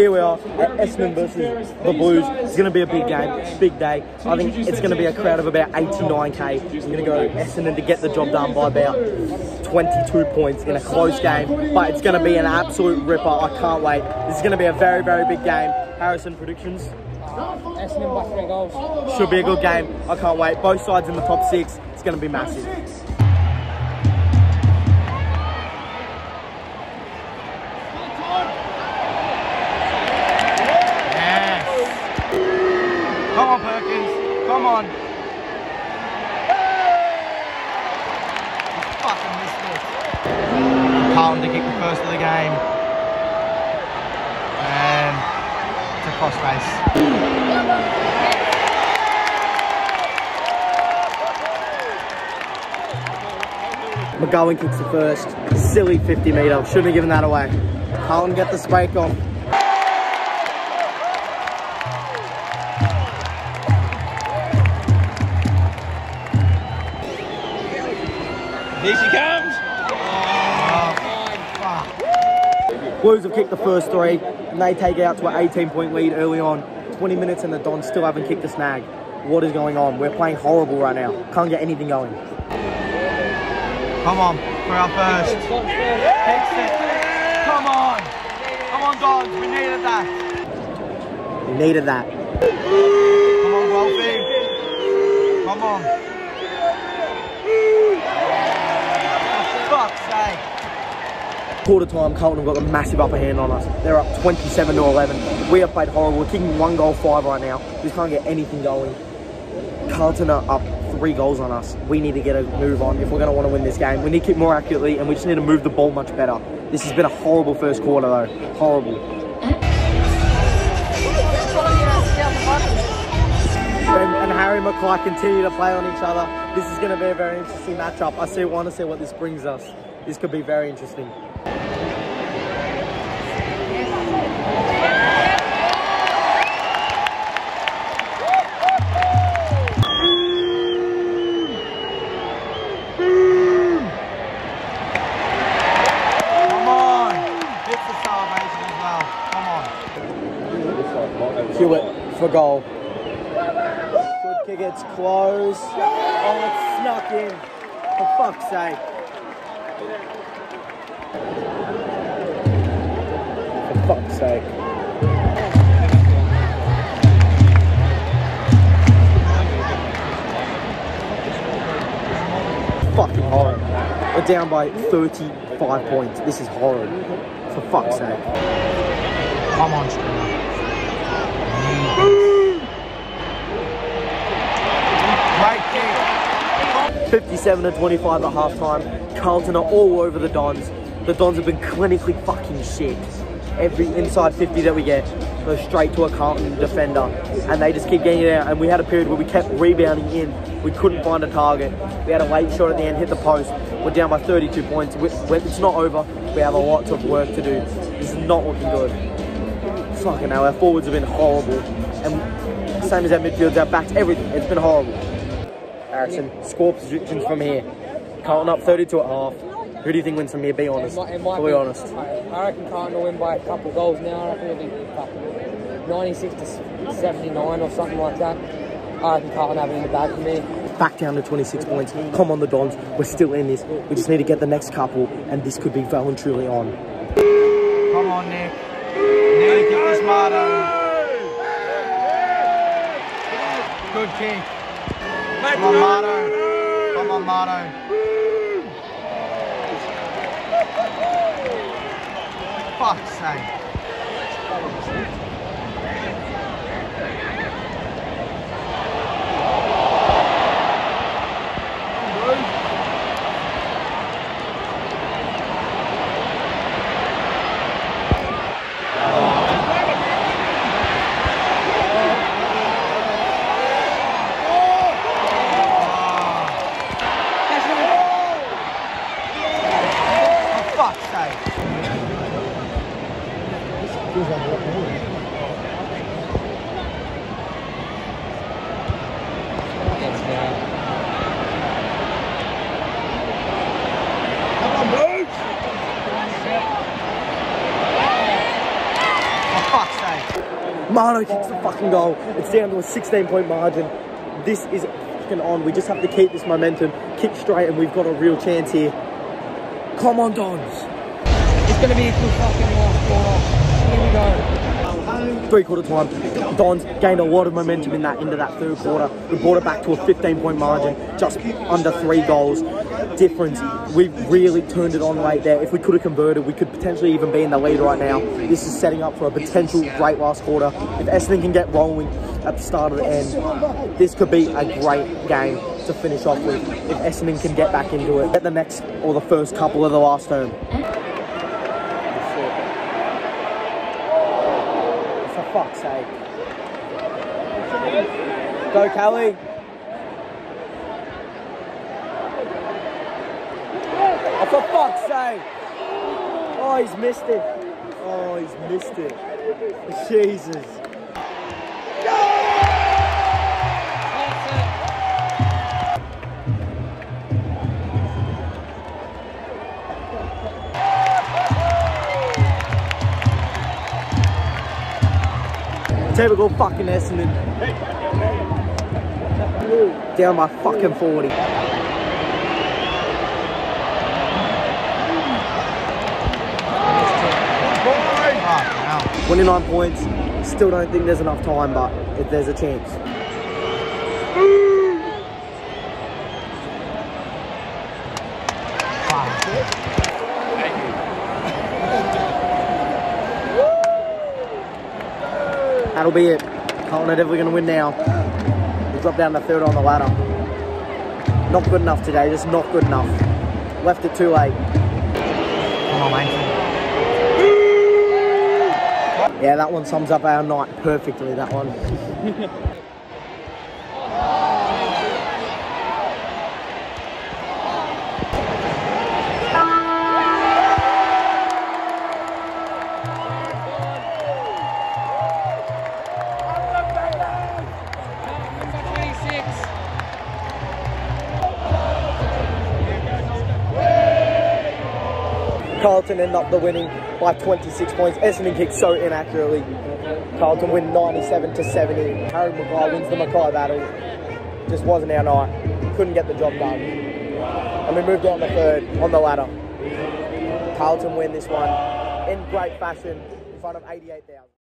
here we are at Essendon versus the Blues. It's going to be a big game, big day. I think it's going to be a crowd of about 89k. We're going to go Essendon to get the job done by about 22 points in a close game, but it's going to be an absolute ripper. I can't wait. This is going to be a very, very big game. Harrison, predictions? Essendon by three goals. Should be a good game. I can't wait. Both sides in the top six. It's going to be massive. On. Fucking missed. Carlton to kick the first of the game. And it's a cross face. McGowan kicks the first. Silly 50 metre. Shouldn't have given that away. Carlton get the spike off. Here she comes. Blues have kicked the first three, and they take it out to an 18 point lead early on. 20 minutes and the Dons still haven't kicked a snag. What is going on? We're playing horrible right now. Can't get anything going. Come on, for our first. Fix. Come on. Come on, Dons. We needed that. We needed that. Come on, Wolfie. Come on. Fuck's sake. Quarter time, Carlton have got a massive upper hand on us. They're up 27 to 11. We have played horrible. We're kicking one goal five right now. We just can't get anything going. Carlton are up three goals on us. We need to get a move on if we're going to want to win this game. We need to kick more accurately and we just need to move the ball much better. This has been a horrible first quarter though. Horrible. And, and Harry McKay continue to play on each other. This is going to be a very interesting matchup. I see, want to see what this brings us. This could be very interesting. Come on! It's the celebration as well. Come on. Hewett for goal. Kick, it's close. Oh, it's snuck in. For fuck's sake. For fuck's sake. Fucking horrid. We're down by 35 points. This is horrid. For fuck's sake. Come on, Stringer. 57 to 25 at halftime. Carlton are all over the Dons. The Dons have been clinically fucking shit. Every inside 50 that we get goes straight to a Carlton defender, and they just keep getting it out. And we had a period where we kept rebounding in. We couldn't find a target. We had a late shot at the end, hit the post. We're down by 32 points. It's not over. We have a lot of work to do. This is not looking good. Fucking hell, our forwards have been horrible. And same as our midfields, our backs, everything. It's been horrible. Harrison, score predictions from here. Carlton up 32 at half. Who do you think wins from here? Be honest. It might, it might Fully be, honest. I, I reckon Carlton will win by a couple goals now. I reckon it'll be fucking 96 to 79 or something like that. I reckon Carlton have it in the bag for me. Back down to 26 points. Come on, the Dons. We're still in this. We just need to get the next couple, and this could be well and truly on. Come on, Nick. Nick, get this Marto. Good kick. Come on, Marto. Come on, Marto. Fuck's sake. Lombardo kicks the fucking goal. It's down to a 16 point margin. This is fucking on. We just have to keep this momentum, kick straight, and we've got a real chance here. Come on, Dons. It's going to be a good fucking last quarter. Here we go. Three quarter time, Dons gained a lot of momentum in that into that third quarter. We brought it back to a 15 point margin, just under three goals difference. We really turned it on late there. If we could have converted, we could potentially even be in the lead right now. This is setting up for a potential great last quarter. If Essendon can get rolling at the start of the end, this could be a great game to finish off with. If Essendon can get back into it, get the next or the first couple of the last term. For fuck's sake. Go, Kelly. Oh, for fuck's sake. Oh, he's missed it. Oh, he's missed it. Jesus. Typical fucking Essendon. Down my fucking 40. 29 points. Still don't think there's enough time, but if there's a chance. That'll be it. Carlton are definitely going to win now. We dropped down to third on the ladder. Not good enough today, just not good enough. Left it too late. Come on, mate. Yeah, that one sums up our night perfectly, that one. Carlton end up the winning by 26 points. Essendon kicked so inaccurately. Carlton win 97 to 70. Harry McKay wins the McKay battle. Just wasn't our night. Couldn't get the job done. And we moved on to third on the ladder. Carlton win this one in great fashion in front of 88,000.